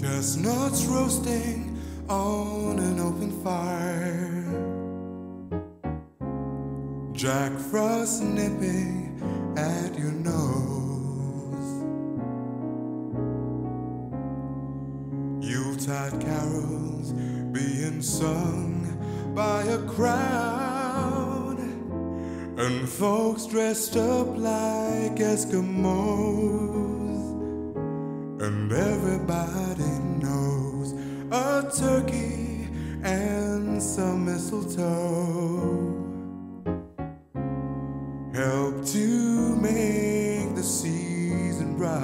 Chestnuts roasting on an open fire. Jack Frost nipping at your nose. Yuletide carols being sung by a crowd. And folks dressed up like Eskimos. And everybody a turkey and some mistletoe help to make the season bright.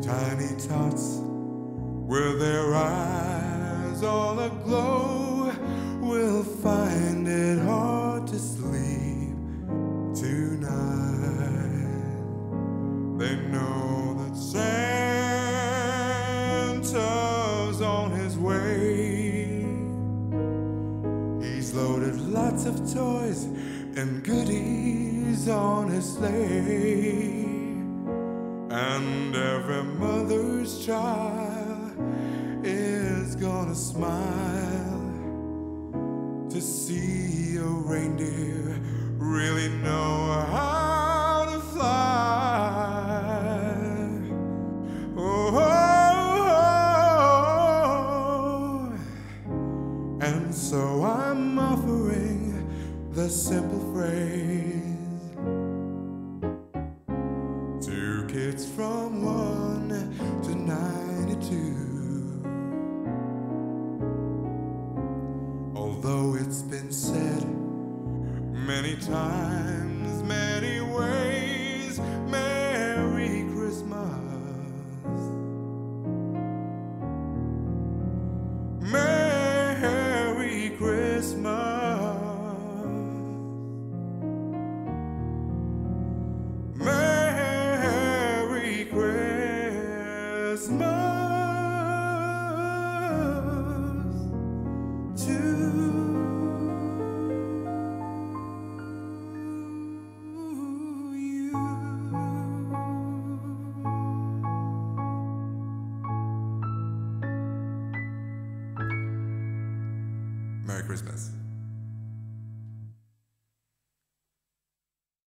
Tiny tots with their eyes all aglow He's loaded lots of toys and goodies on his sleigh. And every mother's child is gonna smile and so I'm offering the simple phrase to kids from 1 to 92. Although it's been said many times Merry Christmas.